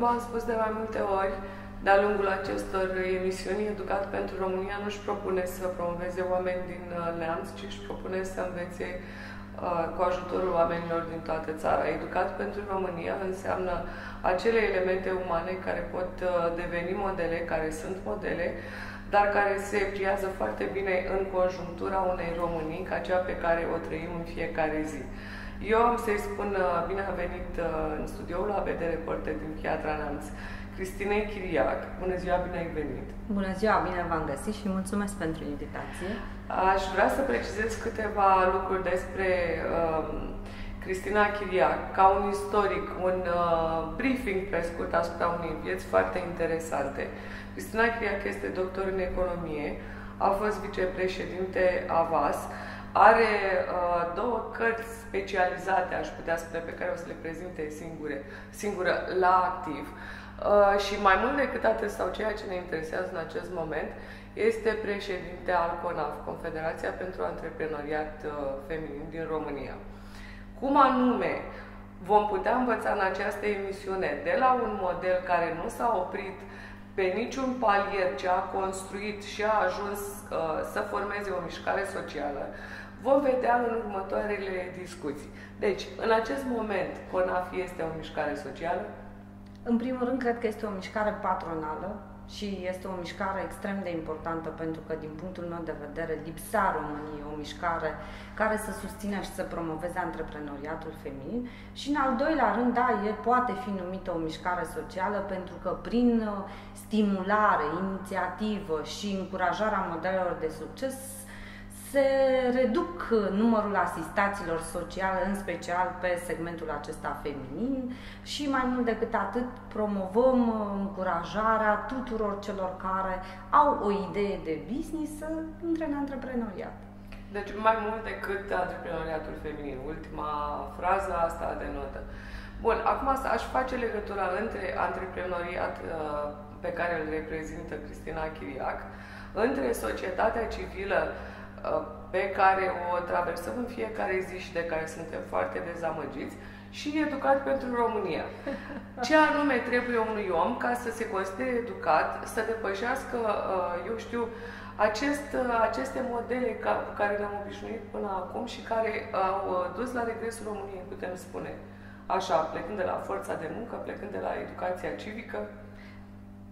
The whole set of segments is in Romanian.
cum am spus de mai multe ori, de-a lungul acestor emisiuni, Educat pentru România nu își propune să promoveze oameni din uh, neamț, ci își propune să învețe uh, cu ajutorul oamenilor din toată țara. Educat pentru România înseamnă acele elemente umane care pot uh, deveni modele, care sunt modele, dar care se pliază foarte bine în conjunctura unei Românii, ca cea pe care o trăim în fiecare zi. Eu am să-i spun bine a venit în studioul ABD Reporter din Piatra Neamț. Cristinei Chiriac. Bună ziua, bine ai venit! Bună ziua, bine v-am găsit și mulțumesc pentru invitație. Aș vrea să precizez câteva lucruri despre uh, Cristina Chiriac, ca un istoric, un uh, briefing pe scurt asupra unei vieți foarte interesante. Cristina Chiriac este doctor în economie, a fost vicepreședinte AVAS, are uh, două cărți specializate, aș putea spune, pe care o să le prezinte singure, singură la activ. Uh, Uh, și mai mult decât atât, sau ceea ce ne interesează în acest moment, este președinte al CONAF, Confederația pentru Antreprenoriat uh, Feminin din România. Cum anume vom putea învăța în această emisiune de la un model care nu s-a oprit pe niciun palier, ce a construit și a ajuns uh, să formeze o mișcare socială, vom vedea în următoarele discuții. Deci, în acest moment, CONAF este o mișcare socială, în primul rând, cred că este o mișcare patronală și este o mișcare extrem de importantă pentru că, din punctul meu de vedere, lipsa României o mișcare care să susțină și să promoveze antreprenoriatul feminin și, în al doilea rând, da, e, poate fi numită o mișcare socială pentru că prin uh, stimulare, inițiativă și încurajarea modelelor de succes se reduc numărul asistaților sociale, în special pe segmentul acesta feminin și mai mult decât atât promovăm încurajarea tuturor celor care au o idee de business să intre în antreprenoriat. Deci mai mult decât antreprenoriatul feminin. Ultima frază asta denotă. Bun, acum aș face legătura între antreprenoriat uh, pe care îl reprezintă Cristina Chiriac, între societatea civilă Uh, pe care o traversăm în fiecare zi și de care suntem foarte dezamăgiți și educat pentru România. Ce anume trebuie unui om ca să se considere educat, să depășească, uh, eu știu, acest, uh, aceste modele cu care ne-am obișnuit până acum și care au dus la regresul României, putem spune. Așa, plecând de la forța de muncă, plecând de la educația civică,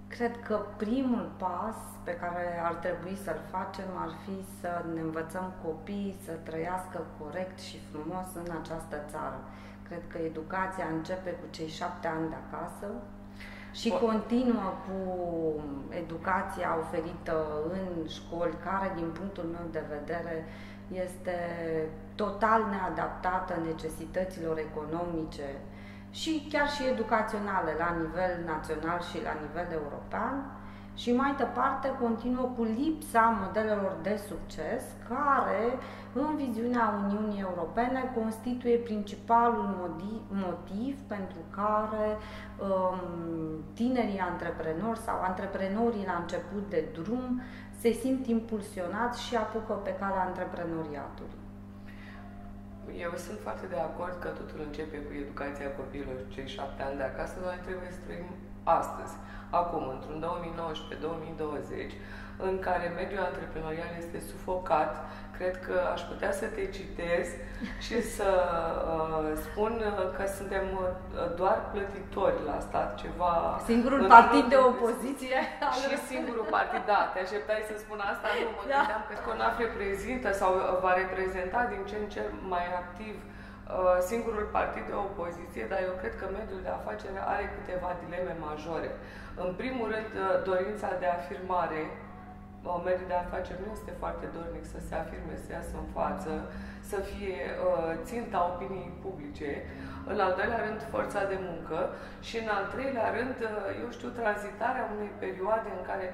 Cred că primul pas pe care ar trebui să-l facem ar fi să ne învățăm copiii să trăiască corect și frumos în această țară. Cred că educația începe cu cei șapte ani de acasă și Bun. continuă cu educația oferită în școli, care, din punctul meu de vedere, este total neadaptată necesităților economice, și chiar și educaționale la nivel național și la nivel european și mai departe continuă cu lipsa modelelor de succes care, în viziunea Uniunii Europene, constituie principalul motiv pentru care um, tinerii antreprenori sau antreprenorii la început de drum se simt impulsionați și apucă pe calea antreprenoriatului. Eu sunt foarte de acord că totul începe cu educația copiilor cei șapte ani de acasă. Noi trebuie să trăim astăzi, acum, într-un 2019-2020, în care mediul antreprenorial este sufocat. Cred că aș putea să te citez și să uh, spun că suntem uh, doar plătitori la stat, ceva... Singurul partid de opoziție. Și singurul partid, da, te așteptai să spun asta, nu mă da. gândeam că CONAF reprezintă sau va reprezenta din ce în ce mai activ uh, singurul partid de opoziție, dar eu cred că mediul de afaceri are câteva dileme majore. În primul rând, uh, dorința de afirmare mediul de afaceri nu este foarte dornic să se afirme, să iasă în față, să fie uh, ținta opiniei publice, în al doilea rând forța de muncă și în al treilea rând, uh, eu știu, tranzitarea unei perioade în care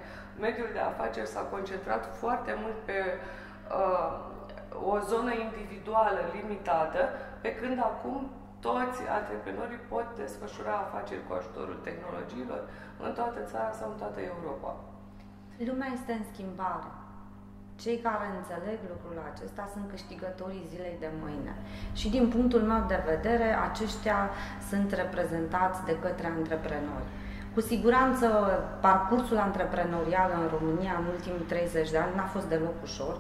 mediul de afaceri s-a concentrat foarte mult pe uh, o zonă individuală limitată, pe când acum toți antreprenorii pot desfășura afaceri cu ajutorul tehnologiilor în toată țara sau în toată Europa. Lumea este în schimbare. Cei care înțeleg lucrul acesta sunt câștigătorii zilei de mâine. Și din punctul meu de vedere, aceștia sunt reprezentați de către antreprenori. Cu siguranță, parcursul antreprenorial în România în ultimii 30 de ani n-a fost deloc ușor.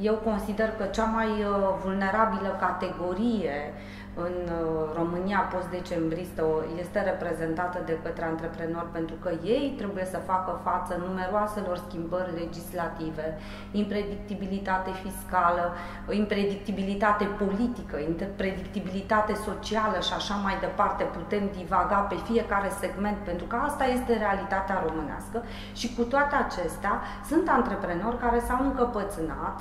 Eu consider că cea mai uh, vulnerabilă categorie în uh, România post-decembristă este reprezentată de către antreprenori pentru că ei trebuie să facă față numeroaselor schimbări legislative, impredictibilitate fiscală, impredictibilitate politică, impredictibilitate socială și așa mai departe. Putem divaga pe fiecare segment pentru că asta este realitatea românească și cu toate acestea sunt antreprenori care s-au încăpățânat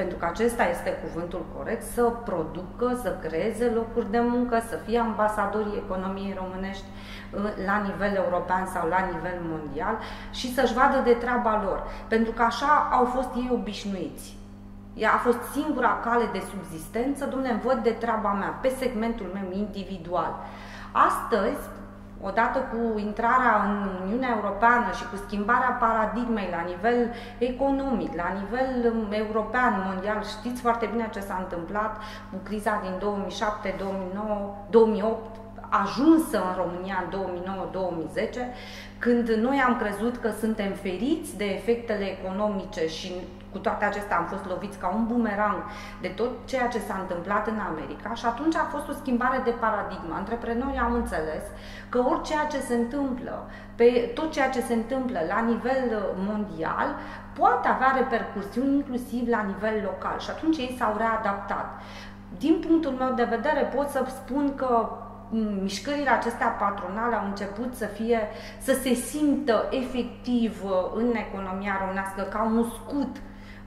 pentru că acesta este cuvântul corect, să producă, să creeze locuri de muncă, să fie ambasadorii economiei românești uh, la nivel european sau la nivel mondial și să-și vadă de treaba lor. Pentru că așa au fost ei obișnuiți. Ea a fost singura cale de subzistență, dumne, văd de treaba mea, pe segmentul meu individual. Astăzi, odată cu intrarea în Uniunea Europeană și cu schimbarea paradigmei la nivel economic, la nivel um, european, mondial, știți foarte bine ce s-a întâmplat cu criza din 2007, 2009, 2008, ajunsă în România în 2009-2010, când noi am crezut că suntem feriți de efectele economice și cu toate acestea am fost loviți ca un bumerang de tot ceea ce s-a întâmplat în America și atunci a fost o schimbare de paradigmă. Antreprenorii au înțeles că orice ce se întâmplă, pe tot ceea ce se întâmplă la nivel uh, mondial, poate avea repercusiuni inclusiv la nivel local și atunci ei s-au readaptat. Din punctul meu de vedere pot să spun că mm, mișcările acestea patronale au început să fie, să se simtă efectiv uh, în economia românească ca un scut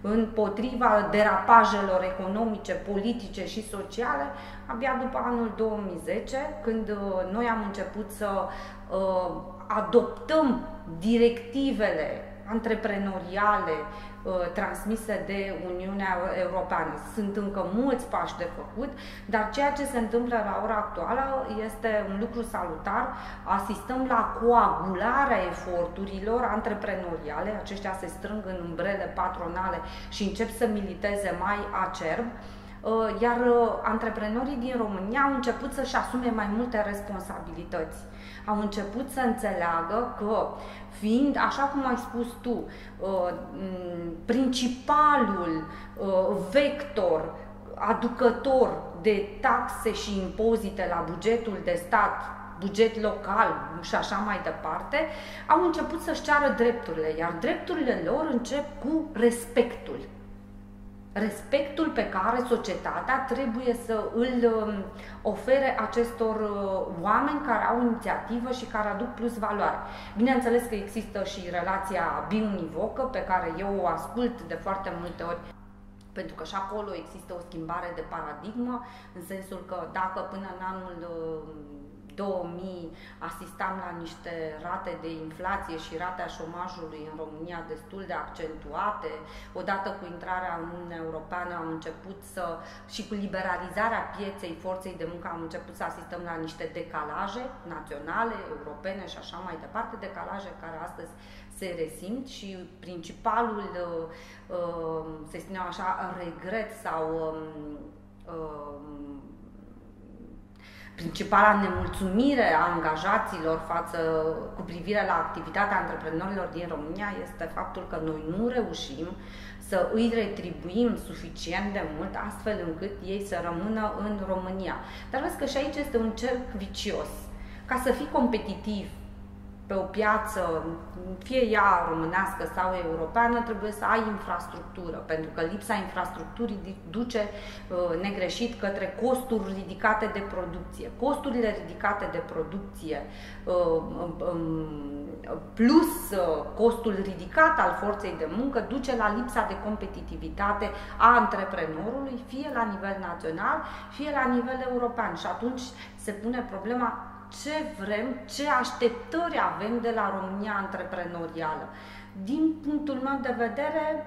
împotriva derapajelor economice, politice și sociale abia după anul 2010, când uh, noi am început să uh, adoptăm directivele antreprenoriale uh, transmise de Uniunea Europeană. Sunt încă mulți pași de făcut, dar ceea ce se întâmplă la ora actuală este un lucru salutar. Asistăm la coagularea eforturilor antreprenoriale, aceștia se strâng în umbrele patronale și încep să militeze mai acerb uh, iar uh, antreprenorii din România au început să-și asume mai multe responsabilități. Au început să înțeleagă că, fiind, așa cum ai spus tu, uh, principalul uh, vector aducător de taxe și impozite la bugetul de stat buget local și așa mai departe, au început să-și ceară drepturile, iar drepturile lor încep cu respectul respectul pe care societatea trebuie să îl um, ofere acestor uh, oameni care au inițiativă și care aduc plus valoare. Bineînțeles că există și relația biunivocă pe care eu o ascult de foarte multe ori pentru că și acolo există o schimbare de paradigmă, în sensul că dacă până în anul uh, 2000 asistam la niște rate de inflație și ratea șomajului în România destul de accentuate. Odată cu intrarea în Uniunea Europeană am început să, și cu liberalizarea pieței forței de muncă am început să asistăm la niște decalaje naționale, europene și așa mai departe, decalaje care astăzi se resimt și principalul, uh, uh, să spunem așa, regret sau um, um, Principala nemulțumire a angajaților față cu privire la activitatea antreprenorilor din România este faptul că noi nu reușim să îi retribuim suficient de mult astfel încât ei să rămână în România. Dar vezi că și aici este un cerc vicios. Ca să fii competitiv pe o piață, fie ea românească sau europeană, trebuie să ai infrastructură, pentru că lipsa infrastructurii duce uh, negreșit către costuri ridicate de producție. Costurile ridicate de producție uh, um, plus uh, costul ridicat al forței de muncă duce la lipsa de competitivitate a antreprenorului, fie la nivel național, fie la nivel european. Și atunci se pune problema ce vrem, ce așteptări avem de la România antreprenorială. Din punctul meu de vedere,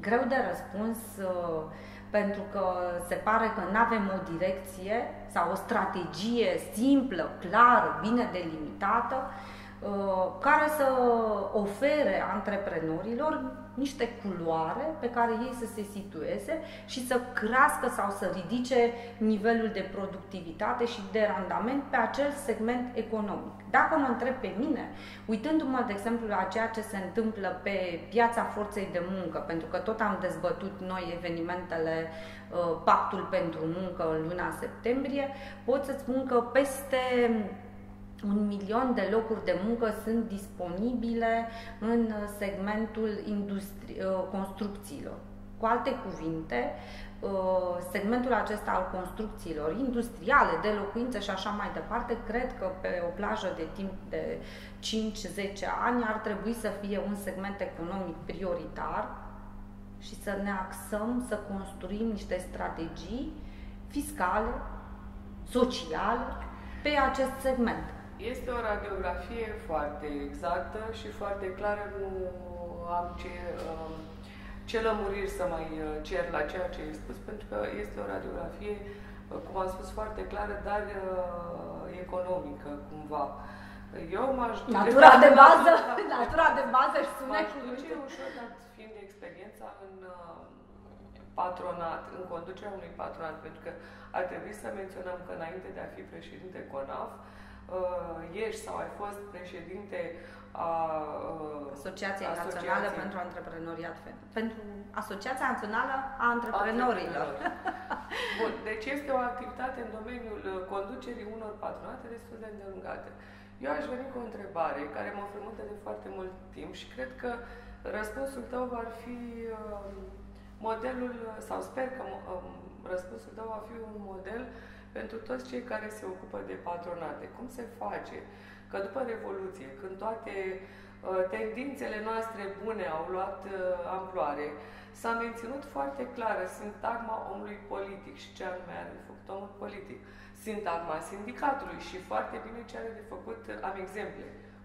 greu de răspuns, uh, pentru că se pare că nu avem o direcție sau o strategie simplă, clară, bine delimitată, uh, care să ofere antreprenorilor niște culoare pe care ei să se situeze și să crească sau să ridice nivelul de productivitate și de randament pe acel segment economic. Dacă mă întreb pe mine, uitându-mă, de exemplu, la ceea ce se întâmplă pe piața forței de muncă, pentru că tot am dezbătut noi evenimentele uh, Pactul pentru Muncă în luna septembrie, pot să spun că peste un milion de locuri de muncă sunt disponibile în segmentul industri- uh, construcțiilor. Cu alte cuvinte, uh, segmentul acesta al construcțiilor industriale, de locuințe și așa mai departe, cred că pe o plajă de timp de 5-10 ani ar trebui să fie un segment economic prioritar și să ne axăm să construim niște strategii fiscale, sociale pe acest segment. Este o radiografie foarte exactă și foarte clară. Nu am ce, um, ce lămuriri să mai uh, cer la ceea ce ai spus, pentru că este o radiografie, uh, cum am spus, foarte clară, dar uh, economică, cumva. Eu m-aș Natura de bază, natura de bază și sună cu duce ușor, dat fiind experiența în patronat, în conducerea unui patronat, pentru că ar trebui să menționăm că înainte de a fi președinte CONAF, uh, ești sau ai fost președinte a uh, Asociației Asociației Naționale pentru Antreprenoriat pentru Asociația Națională a Antreprenorilor. Bun, deci este o activitate în domeniul conducerii unor patronate destul de îndelungate. Eu aș veni cu o întrebare care mă frământă de foarte mult timp și cred că răspunsul tău va fi uh, modelul, sau sper că um, răspunsul tău va fi un model pentru toți cei care se ocupă de patronate. Cum se face că după Revoluție, când toate uh, tendințele noastre bune au luat uh, amploare, s-a menținut foarte clară sintagma omului politic și ce anume are de făcut omul politic, sintagma sindicatului și foarte bine ce are de făcut, am exemple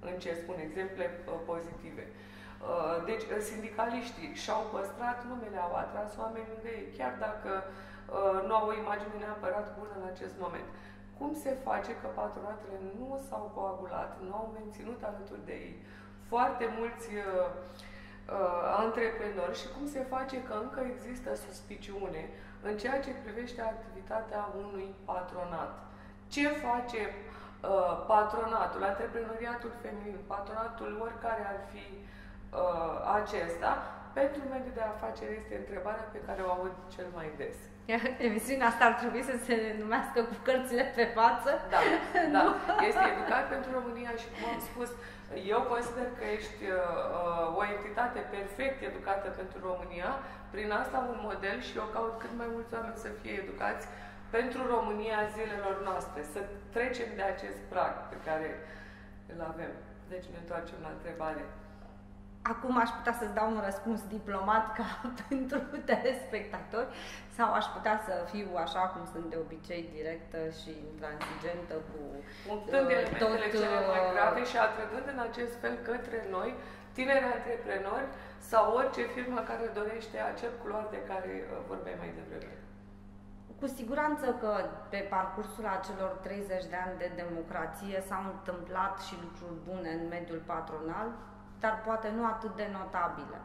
în ce spun, exemple uh, pozitive. Uh, deci, sindicaliștii și-au păstrat numele, au atras oameni lângă ei, chiar dacă uh, nu au o imagine neapărat bună în acest moment. Cum se face că patronatele nu s-au coagulat, nu au menținut alături de ei foarte mulți uh, uh, antreprenori și cum se face că încă există suspiciune în ceea ce privește activitatea unui patronat? Ce face uh, patronatul, antreprenoriatul feminin, patronatul oricare ar fi uh, acesta, pentru mediul de afaceri este întrebarea pe care o aud cel mai des. Emisiunea asta ar trebui să se numească cu cărțile pe față. Da, da. Este educat pentru România și cum am spus, eu consider că ești uh, o entitate perfect educată pentru România, prin asta un model și eu caut cât mai mulți oameni să fie educați pentru România zilelor noastre, să trecem de acest prag pe care îl avem. Deci ne întoarcem la întrebare. Acum aș putea să-ți dau un răspuns diplomat ca pentru telespectatori sau aș putea să fiu așa cum sunt de obicei directă și intransigentă cu Punctând uh, elementele tot, cele mai uh, grave și atrăgând în acest fel către noi tineri antreprenori sau orice firmă care dorește acel culoar de care uh, vorbeai mai devreme. Cu siguranță că pe parcursul acelor 30 de ani de democrație s-au întâmplat și lucruri bune în mediul patronal, dar poate nu atât de notabile.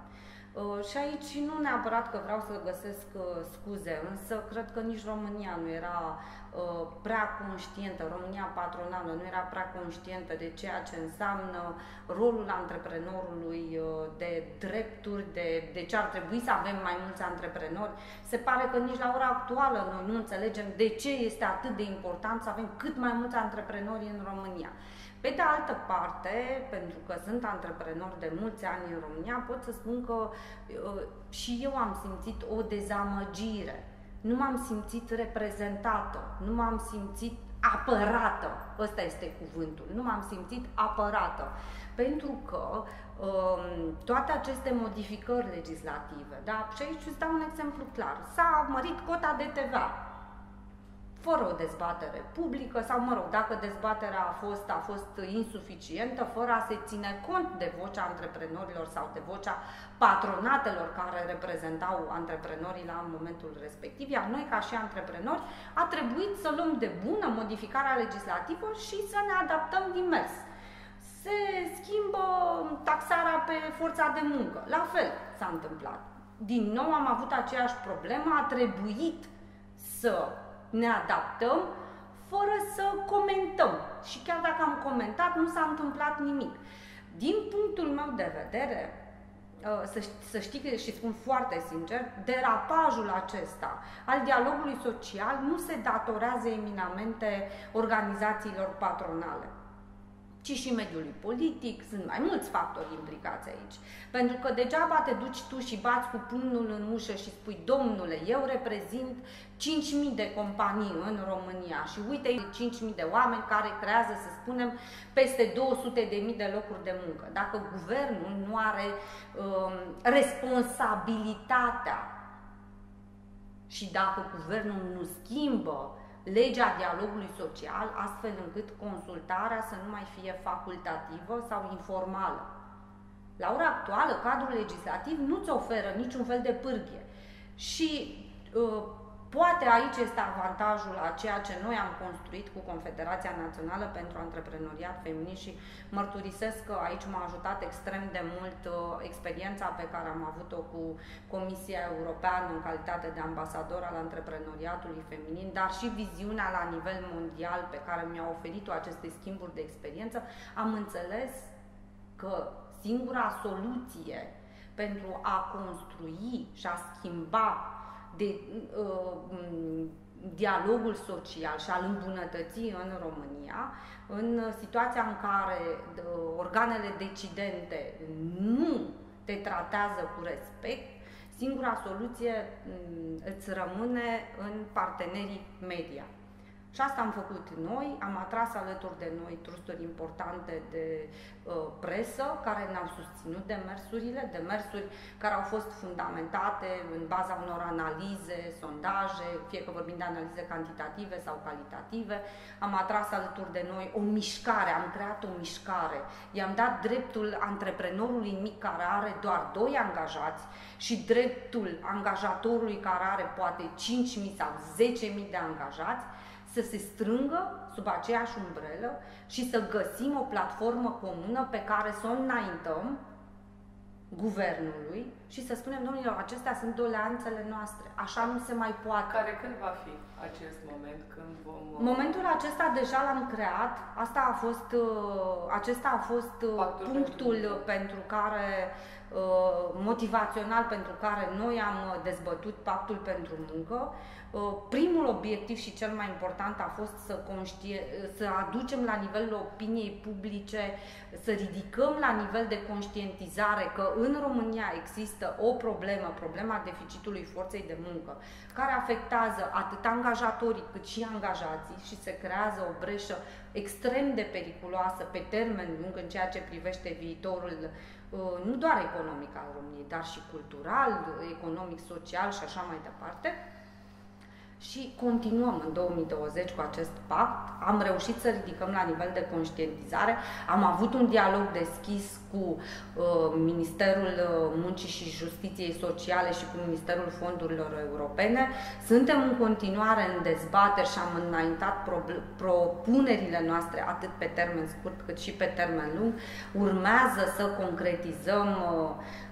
Uh, și aici nu neapărat că vreau să găsesc uh, scuze, însă cred că nici România nu era uh, prea conștientă, România patronală nu era prea conștientă de ceea ce înseamnă rolul antreprenorului, de drepturi, de, de ce ar trebui să avem mai mulți antreprenori. Se pare că nici la ora actuală noi nu înțelegem de ce este atât de important să avem cât mai mulți antreprenori în România. Pe de altă parte, pentru că sunt antreprenor de mulți ani în România, pot să spun că uh, și eu am simțit o dezamăgire. Nu m-am simțit reprezentată, nu m-am simțit apărată. Ăsta este cuvântul. Nu m-am simțit apărată. Pentru că um, toate aceste modificări legislative, da? și aici îți dau un exemplu clar, s-a mărit cota de TVA fără o dezbatere publică sau, mă rog, dacă dezbaterea a fost, a fost insuficientă, fără a se ține cont de vocea antreprenorilor sau de vocea patronatelor care reprezentau antreprenorii la momentul respectiv, iar noi, ca și antreprenori, a trebuit să luăm de bună modificarea legislativă și să ne adaptăm din mers se schimbă taxarea pe forța de muncă. La fel s-a întâmplat. Din nou am avut aceeași problemă, a trebuit să ne adaptăm fără să comentăm. Și chiar dacă am comentat, nu s-a întâmplat nimic. Din punctul meu de vedere, uh, să, să știi și spun foarte sincer, derapajul acesta al dialogului social nu se datorează eminamente organizațiilor patronale ci și mediului politic, sunt mai mulți factori implicați aici. Pentru că degeaba te duci tu și bați cu pumnul în ușă și spui, domnule, eu reprezint 5.000 de companii în România și uite 5.000 de oameni care creează, să spunem, peste 200.000 de locuri de muncă. Dacă guvernul nu are um, responsabilitatea și dacă guvernul nu schimbă legea dialogului social, astfel încât consultarea să nu mai fie facultativă sau informală. La ora actuală, cadrul legislativ nu-ți oferă niciun fel de pârghie și uh, Poate aici este avantajul a ceea ce noi am construit cu Confederația Națională pentru Antreprenoriat Feminin și mărturisesc că aici m-a ajutat extrem de mult uh, experiența pe care am avut-o cu Comisia Europeană în calitate de ambasador al antreprenoriatului feminin, dar și viziunea la nivel mondial pe care mi-a oferit-o aceste schimburi de experiență, am înțeles că singura soluție pentru a construi și a schimba de uh, dialogul social și al îmbunătății în România, în situația în care uh, organele decidente nu te tratează cu respect, singura soluție um, îți rămâne în partenerii media. Și asta am făcut noi, am atras alături de noi trusturi importante de uh, presă care ne-au susținut demersurile, demersuri care au fost fundamentate în baza unor analize, sondaje, fie că vorbim de analize cantitative sau calitative. Am atras alături de noi o mișcare, am creat o mișcare. I-am dat dreptul antreprenorului mic care are doar doi angajați și dreptul angajatorului care are poate 5.000 sau 10.000 de angajați să se strângă sub aceeași umbrelă și să găsim o platformă comună pe care să o înaintăm guvernului și să spunem, domnilor, acestea sunt doleanțele noastre, așa nu se mai poate. Care când va fi acest moment? Când vom... Uh, Momentul acesta deja l-am creat, asta a fost, uh, acesta a fost uh, Factul punctul pentru, pentru care motivațional pentru care noi am dezbătut pactul pentru muncă. Uh, primul obiectiv și cel mai important a fost să, conștie, să aducem la nivelul opiniei publice, să ridicăm la nivel de conștientizare că în România există o problemă, problema deficitului forței de muncă, care afectează atât angajatorii cât și angajații și se creează o breșă extrem de periculoasă pe termen lung în ceea ce privește viitorul uh, nu doar economic al României, dar și cultural, economic, social și așa mai departe și continuăm în 2020 cu acest pact. Am reușit să ridicăm la nivel de conștientizare. Am avut un dialog deschis cu uh, Ministerul uh, Muncii și Justiției Sociale și cu Ministerul Fondurilor Europene. Suntem în continuare în dezbateri și am înaintat propunerile noastre atât pe termen scurt cât și pe termen lung. Urmează să concretizăm uh, Uh,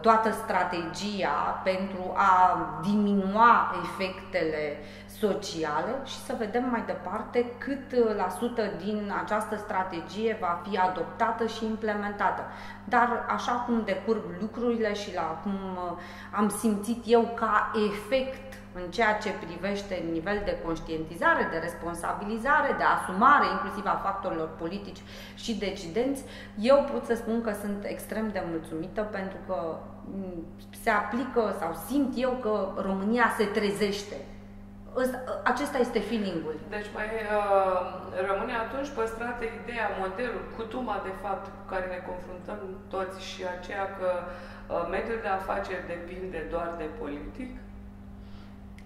toată strategia pentru a diminua efectele sociale și să vedem mai departe cât uh, la sută din această strategie va fi adoptată și implementată. Dar așa cum decurg lucrurile și la cum uh, am simțit eu ca efect în ceea ce privește nivel de conștientizare, de responsabilizare, de asumare inclusiv a factorilor politici și decidenți, eu pot să spun că sunt extrem de mulțumită pentru că mm, se aplică sau simt eu că România se trezește. Acesta este feeling-ul. Deci mai uh, rămâne atunci păstrată ideea, modelul, cutuma de fapt cu care ne confruntăm toți și aceea că uh, mediul de afaceri depinde doar de politic,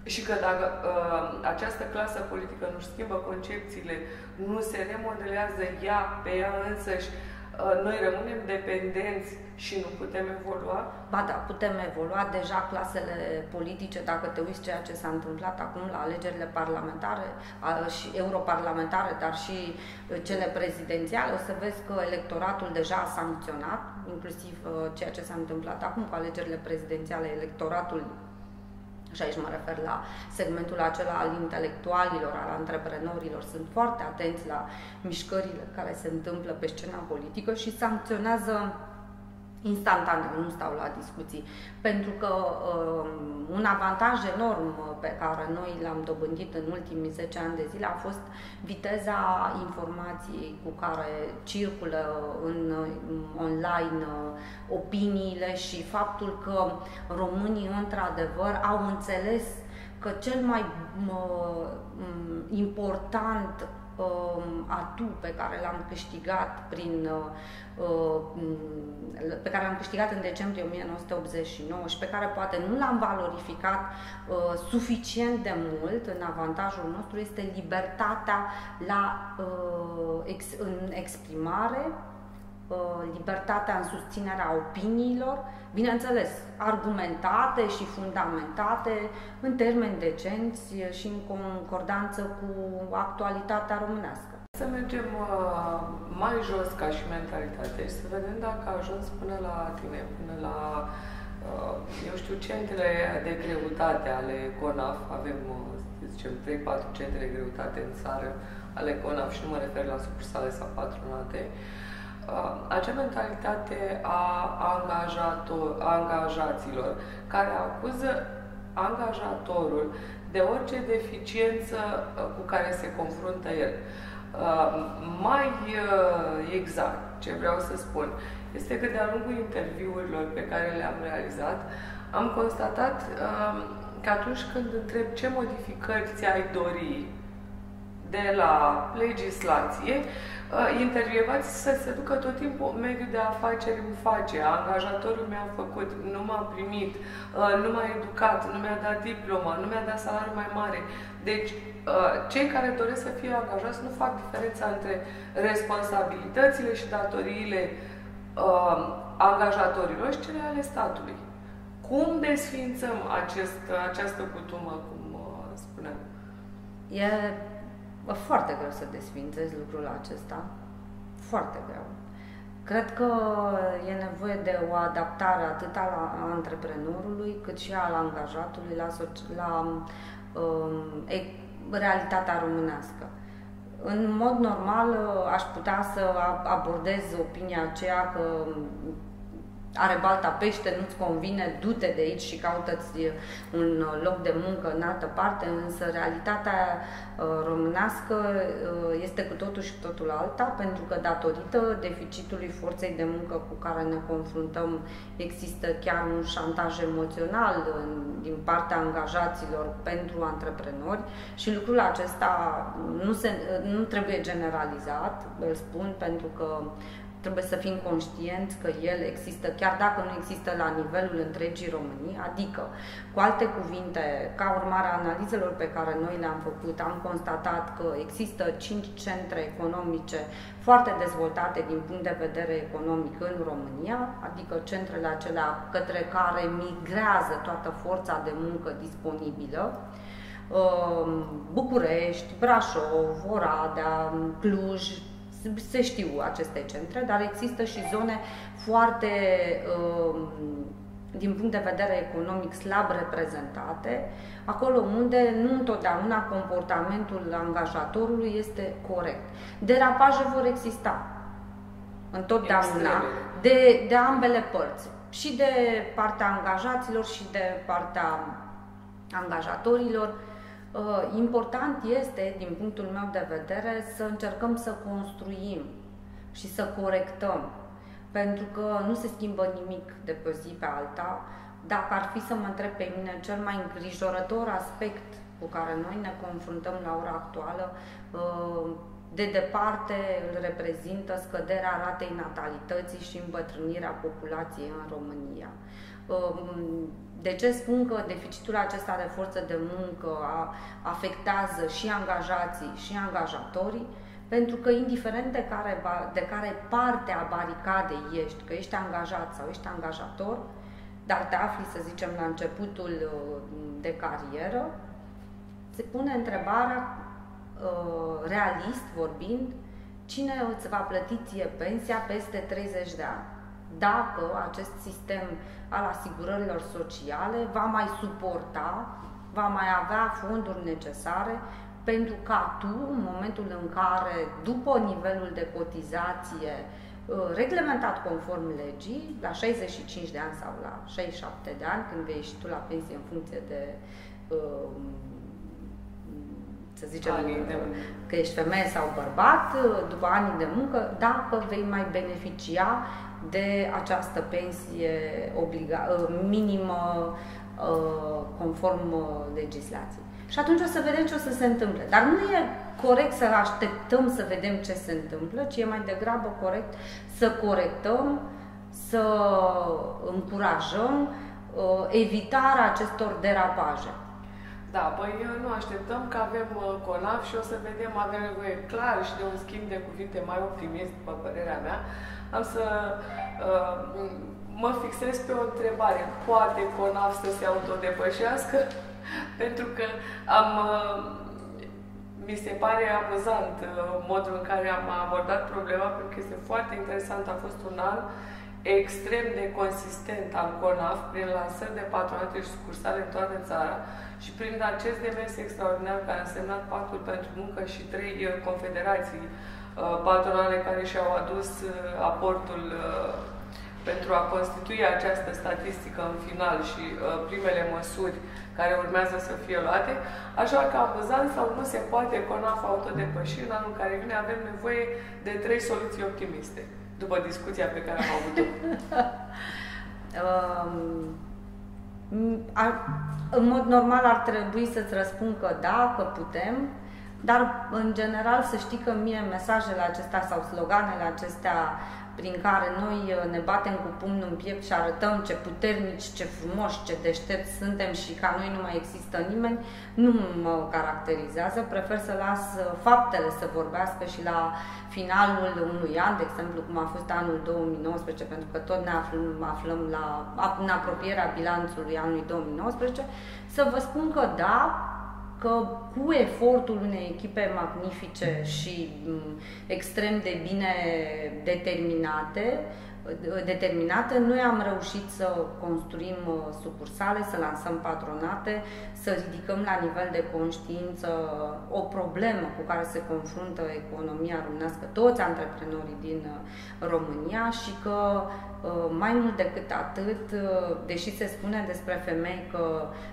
și că dacă uh, această clasă politică nu schimbă concepțiile, nu se remodelează ea pe ea însăși, Uh, noi rămânem dependenți și nu putem evolua? Ba da, putem evolua. Deja clasele politice, dacă te uiți ceea ce s-a întâmplat acum la alegerile parlamentare și europarlamentare, dar și uh, cele prezidențiale, o să vezi că electoratul deja a sancționat, inclusiv uh, ceea ce s-a întâmplat acum cu alegerile prezidențiale, electoratul și aici mă refer la segmentul acela al intelectualilor, al antreprenorilor, sunt foarte atenți la mișcările care se întâmplă pe scena politică și sancționează instantaneu, nu stau la discuții, pentru că uh, un avantaj enorm pe care noi l-am dobândit în ultimii 10 ani de zile a fost viteza informației cu care circulă în online opiniile și faptul că românii într-adevăr au înțeles că cel mai uh, important Um, atu pe care l-am câștigat prin uh, uh, pe care l-am câștigat în decembrie 1989 și pe care poate nu l-am valorificat uh, suficient de mult în avantajul nostru este libertatea la, în exprimare, libertatea în susținerea opiniilor, bineînțeles, argumentate și fundamentate în termeni decenți și în concordanță cu actualitatea românească. Să mergem uh, mai jos ca și mentalitate și să vedem dacă a ajuns până la tine, până la, uh, eu știu, centrele de greutate ale CONAF. Avem, uh, să zicem, 3-4 centre de greutate în țară ale CONAF și nu mă refer la sucursale sau patronate. Uh, Uh, acea mentalitate a, angajator, a angajaților care acuză angajatorul de orice deficiență uh, cu care se confruntă el. Uh, mai exact, ce vreau să spun, este că de-a lungul interviurilor pe care le-am realizat, am constatat că atunci când întreb ce modificări ți-ai dori de la legislație, uh, intervievați să se ducă tot timpul mediul de afaceri îmi face, angajatorul mi-a făcut, nu m-a primit, uh, nu m-a educat, nu mi-a dat diploma, nu mi-a dat salariu mai mare. Deci, uh, cei care doresc să fie angajați nu fac diferența între responsabilitățile și datoriile angajatorilor și cele ale statului. Cum desfințăm acest, această cutumă, cum spuneam? E foarte greu să desfințezi lucrul acesta. Foarte greu. Cred că e nevoie de o adaptare atât a antreprenorului cât și al angajatului la, la um, e, realitatea românească. În mod normal aș putea să abordez opinia aceea că are balta pește, nu-ți convine, du-te de aici și caută-ți un loc de muncă în altă parte, însă realitatea uh, românească uh, este cu totul și cu totul alta, pentru că datorită deficitului forței de muncă cu care ne confruntăm, există chiar un șantaj emoțional din partea angajaților pentru antreprenori și lucrul acesta nu, se, nu trebuie generalizat, îl spun pentru că trebuie să fim conștienți că el există, chiar dacă nu există la nivelul întregii Românii, adică, cu alte cuvinte, ca urmare a analizelor pe care noi le-am făcut, am constatat că există cinci centre economice foarte dezvoltate din punct de vedere economic în România, adică centrele acelea către care migrează toată forța de muncă disponibilă, um, București, Brașov, Oradea, Cluj, se știu aceste centre, dar există și zone foarte, um, din punct de vedere economic, slab reprezentate, acolo unde nu întotdeauna comportamentul angajatorului este corect. Derapaje vor exista întotdeauna de, de ambele părți, și de partea angajaților și de partea angajatorilor Uh, important este, din punctul meu de vedere, să încercăm să construim și să corectăm, pentru că nu se schimbă nimic de pe zi pe alta. Dacă ar fi să mă întreb pe mine, cel mai îngrijorător aspect cu care noi ne confruntăm la ora actuală, uh, de departe îl reprezintă scăderea ratei natalității și îmbătrânirea populației în România. Uh, de ce spun că deficitul acesta de forță de muncă afectează și angajații și angajatorii? pentru că indiferent de care, de care parte a baricadei ești, că ești angajat sau ești angajator, dar te afli, să zicem, la începutul uh, de carieră, se pune întrebarea, uh, realist vorbind, cine îți va plăti ție pensia peste 30 de ani? Dacă acest sistem al asigurărilor sociale va mai suporta, va mai avea fonduri necesare pentru ca tu, în momentul în care, după nivelul de cotizație uh, reglementat conform legii, la 65 de ani sau la 67 de ani, când vei ieși tu la pensie în funcție de uh, să zicem de că ești femeie sau bărbat, uh, după ani de muncă, dacă vei mai beneficia de această pensie obliga, minimă conform legislației. Și atunci o să vedem ce o să se întâmple. Dar nu e corect să așteptăm să vedem ce se întâmplă, ci e mai degrabă corect să corectăm, să încurajăm uh, evitarea acestor derapaje. Da, păi nu așteptăm că avem uh, CONAF și o să vedem, avem nevoie clar și de un schimb de cuvinte mai optimist, după părerea mea. Am să uh, mă fixez pe o întrebare. Poate CONAF să se autodepășească? Pentru că am, uh, mi se pare amuzant uh, modul în care am abordat problema, pentru că este foarte interesant. A fost un an extrem de consistent al CONAF prin lansări de patronate și sucursale în toată țara și prin acest demers extraordinar care a însemnat pactul pentru muncă și trei uh, confederații patronale care și-au adus aportul pentru a constitui această statistică în final și primele măsuri care urmează să fie luate, așa că amuzant sau nu se poate CONAF autodepăși în anul care vine avem nevoie de trei soluții optimiste, după discuția pe care am avut-o. um, în mod normal ar trebui să-ți răspund că da, că putem, dar în general să știi că mie mesajele acestea sau sloganele acestea prin care noi uh, ne batem cu pumnul în piept și arătăm ce puternici, ce frumoși, ce deștepți suntem și ca noi nu mai există nimeni, nu mă caracterizează. Prefer să las uh, faptele să vorbească și la finalul unui an, de exemplu, cum a fost anul 2019, pentru că tot ne aflăm, aflăm la, în apropierea bilanțului anului 2019, să vă spun că da, că cu efortul unei echipe magnifice și mm, extrem de bine determinate, determinate, noi am reușit să construim uh, sucursale, să lansăm patronate, să ridicăm la nivel de conștiință o problemă cu care se confruntă economia românească, toți antreprenorii din uh, România și că uh, mai mult decât atât, deși se spune despre femei că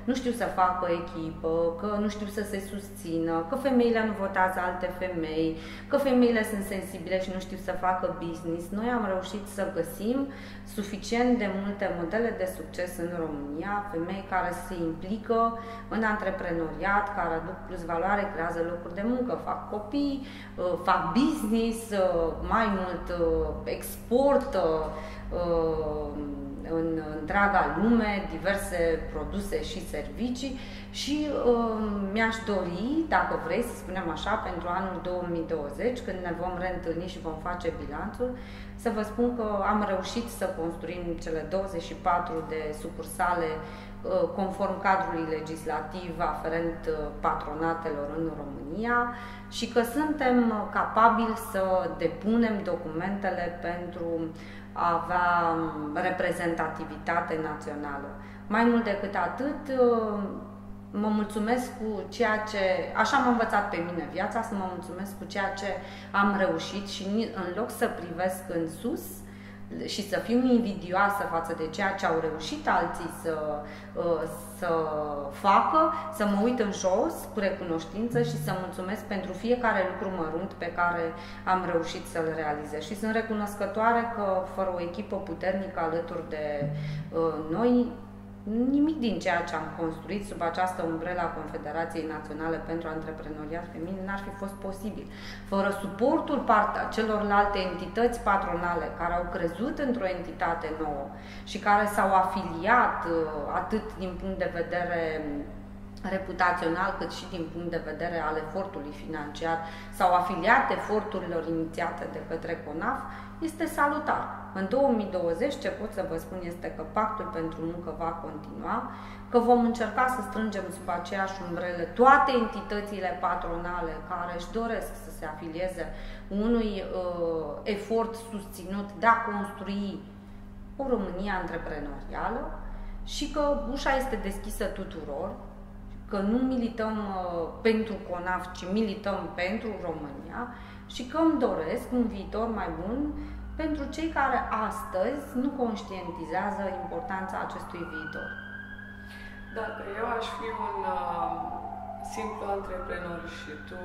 nu știu să facă echipă, că nu știu să se susțină, că femeile nu votează alte femei, că femeile sunt sensibile și nu știu să facă business, noi am reușit să găsim suficient de multe modele de succes în România, femei care se implică în antreprenoriat, care aduc plus valoare, creează locuri de muncă, fac copii, uh, fac business, uh, mai mult uh, exportă în întreaga lume diverse produse și servicii și uh, mi-aș dori, dacă vrei să spunem așa, pentru anul 2020, când ne vom reîntâlni și vom face bilanțul, să vă spun că am reușit să construim cele 24 de sucursale uh, conform cadrului legislativ aferent uh, patronatelor în România și că suntem capabili să depunem documentele pentru a avea um, reprezentativitate națională. Mai mult decât atât, mă mulțumesc cu ceea ce, așa m-a învățat pe mine viața, să mă mulțumesc cu ceea ce am reușit și în loc să privesc în sus și să fiu invidioasă față de ceea ce au reușit alții să, uh, să facă, să mă uit în jos cu recunoștință și să mulțumesc pentru fiecare lucru mărunt pe care am reușit să-l realizez. Și sunt recunoscătoare că fără o echipă puternică alături de uh, noi, Nimic din ceea ce am construit sub această umbrela Confederației Naționale pentru Antreprenoriat Feminin n-ar fi fost posibil. Fără suportul partea celorlalte entități patronale care au crezut într-o entitate nouă și care s-au afiliat uh, atât din punct de vedere reputațional, cât și din punct de vedere al efortului financiar sau afiliat eforturilor inițiate de către CONAF, este salutar. În 2020, ce pot să vă spun este că pactul pentru muncă va continua, că vom încerca să strângem sub aceeași umbrele toate entitățile patronale care își doresc să se afilieze unui uh, efort susținut de a construi o România antreprenorială și că ușa este deschisă tuturor, că nu milităm uh, pentru CONAF, ci milităm pentru România și că îmi doresc un viitor mai bun pentru cei care astăzi nu conștientizează importanța acestui viitor. Dacă eu aș fi un uh, simplu antreprenor și tu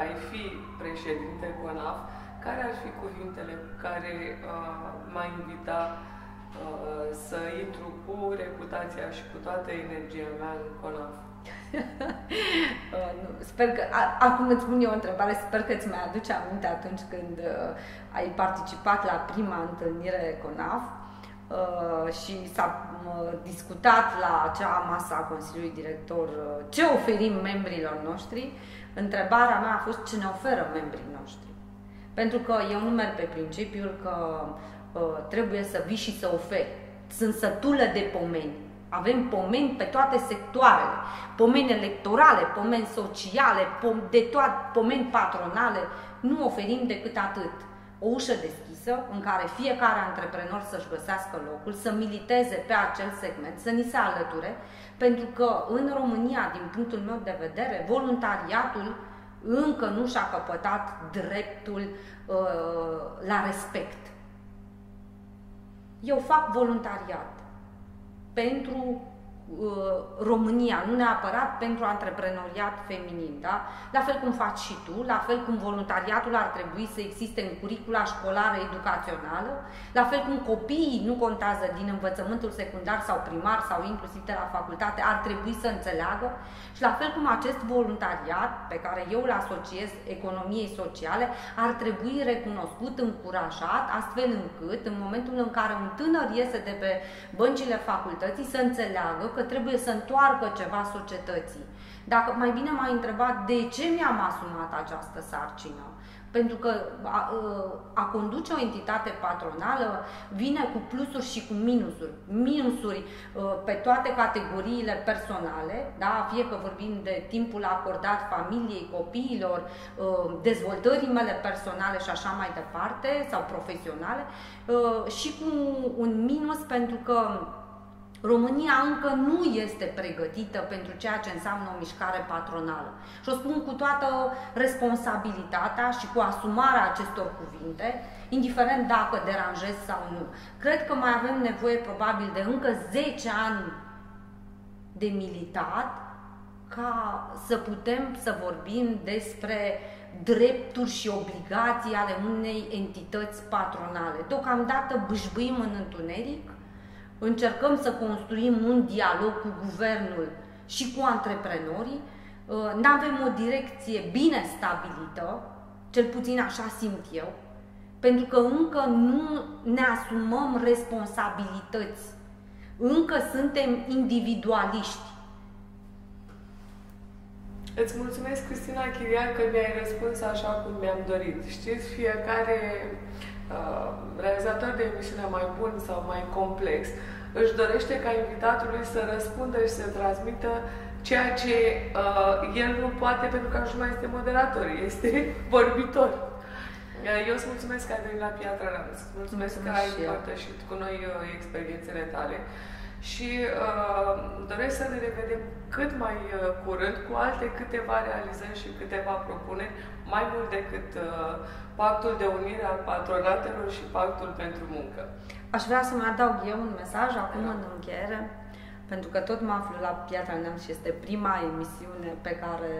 ai fi președinte CONAF, care ar fi cuvintele cu care uh, m-ai invita uh, să intru cu reputația și cu toată energia mea în CONAF? uh, nu, sper că, a, acum îți spun eu o întrebare, sper că îți mai aduce aminte atunci când uh, ai participat la prima întâlnire CONAF uh, și s-a uh, discutat la acea masă a Consiliului Director uh, ce oferim membrilor noștri. Întrebarea mea a fost ce ne oferă membrii noștri. Pentru că eu nu merg pe principiul că uh, trebuie să vii și să oferi. Sunt sătulă de pomeni avem pomeni pe toate sectoarele, pomeni electorale, pomeni sociale, pom de toate, pomeni patronale. Nu oferim decât atât. O ușă deschisă în care fiecare antreprenor să-și găsească locul, să militeze pe acel segment, să ni se alăture, pentru că în România, din punctul meu de vedere, voluntariatul încă nu și-a căpătat dreptul uh, la respect. Eu fac voluntariat pentru uh, România, nu neapărat pentru antreprenoriat feminin. Da? La fel cum faci și tu, la fel cum voluntariatul ar trebui să existe în curicula școlară educațională, la fel cum copiii nu contează din învățământul secundar sau primar sau inclusiv de la facultate, ar trebui să înțeleagă și la fel cum acest voluntariat pe care eu îl asociez economiei sociale ar trebui recunoscut, încurajat, astfel încât în momentul în care un tânăr iese de pe băncile facultății să înțeleagă că trebuie să întoarcă ceva societății. Dacă mai bine m-ai întrebat de ce mi-am asumat această sarcină, pentru că a, a conduce o entitate patronală vine cu plusuri și cu minusuri. Minusuri pe toate categoriile personale, da? fie că vorbim de timpul acordat familiei, copiilor, dezvoltării mele personale și așa mai departe, sau profesionale, și cu un minus pentru că România încă nu este pregătită pentru ceea ce înseamnă o mișcare patronală. Și o spun cu toată responsabilitatea și cu asumarea acestor cuvinte, indiferent dacă deranjez sau nu. Cred că mai avem nevoie probabil de încă 10 ani de militat ca să putem să vorbim despre drepturi și obligații ale unei entități patronale. Deocamdată bâșbâim în întuneric, încercăm să construim un dialog cu guvernul și cu antreprenorii, uh, nu avem o direcție bine stabilită, cel puțin așa simt eu, pentru că încă nu ne asumăm responsabilități, încă suntem individualiști. Îți mulțumesc, Cristina Chirian, că mi-ai răspuns așa cum mi-am dorit. Știți, fiecare Uh, realizator de emisiune mai bun sau mai complex își dorește ca invitatului să răspundă și să transmită ceea ce uh, el nu poate pentru că nu mai este moderator, este vorbitor. Uh, eu îți mulțumesc că ai venit la Piatra Rams, mulțumesc, mulțumesc că ai împărtășit cu noi uh, experiențele tale și uh, doresc să ne revedem cât mai uh, curând cu alte câteva realizări și câteva propuneri, mai mult decât uh, pactul de unire al patronatelor și pactul pentru muncă. Aș vrea să mai adaug eu un mesaj acum da. în încheiere, pentru că tot mă aflu la Piatra Neamț și este prima emisiune pe care,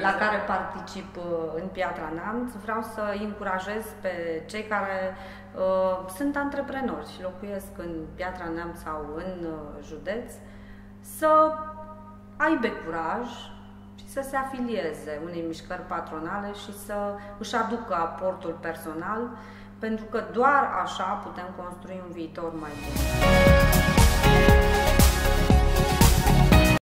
la care particip uh, în Piatra Neamț. Vreau să încurajez pe cei care uh, sunt antreprenori și locuiesc în Piatra Neamț sau în uh, județ, să aibă curaj, să se afilieze unei mișcări patronale și să își aducă aportul personal, pentru că doar așa putem construi un viitor mai bun.